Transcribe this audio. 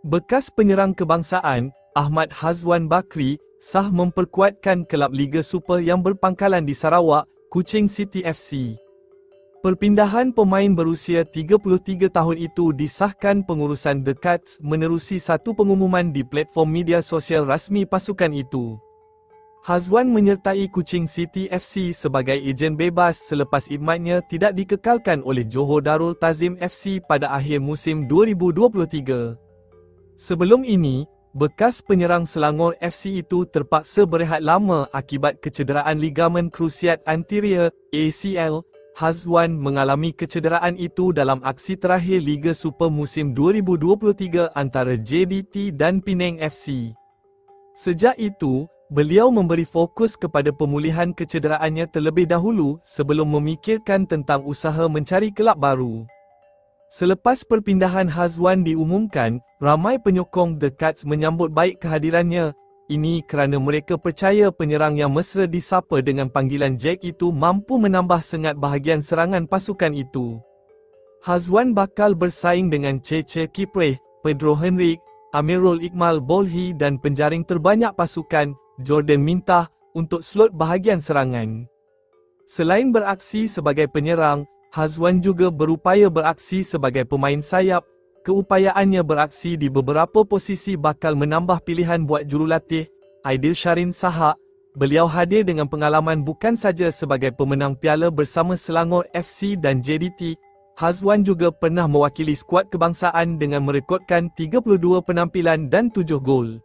Bekas penyerang kebangsaan, Ahmad Hazwan Bakri, sah memperkuatkan kelab Liga Super yang berpangkalan di Sarawak, Kuching City FC. Perpindahan pemain berusia 33 tahun itu disahkan pengurusan The Cats menerusi satu pengumuman di platform media sosial rasmi pasukan itu. Hazwan menyertai Kuching City FC sebagai ejen bebas selepas idmatnya tidak dikekalkan oleh Johor Darul Tazim FC pada akhir musim 2023. Sebelum ini, bekas penyerang Selangor FC itu terpaksa berehat lama akibat kecederaan ligamen krusiat anterior ACL Hazwan mengalami kecederaan itu dalam aksi terakhir Liga Super musim 2023 antara JBT dan Penang FC. Sejak itu, beliau memberi fokus kepada pemulihan kecederaannya terlebih dahulu sebelum memikirkan tentang usaha mencari kelab baru. Selepas perpindahan Hazwan diumumkan, ramai penyokong The Cats menyambut baik kehadirannya ini kerana mereka percaya penyerang yang mesra disapa dengan panggilan Jack itu mampu menambah sengat bahagian serangan pasukan itu. Hazwan bakal bersaing dengan Cheche Kipreh, Pedro Henrik, Amirul Iqmal Bolhi dan penjaring terbanyak pasukan, Jordan Mintah, untuk slot bahagian serangan. Selain beraksi sebagai penyerang, Hazwan juga berupaya beraksi sebagai pemain sayap Keupayaannya beraksi di beberapa posisi bakal menambah pilihan buat jurulatih, Aidil Syarin Sahak. Beliau hadir dengan pengalaman bukan saja sebagai pemenang piala bersama Selangor FC dan JDT, Hazwan juga pernah mewakili skuad kebangsaan dengan merekodkan 32 penampilan dan 7 gol.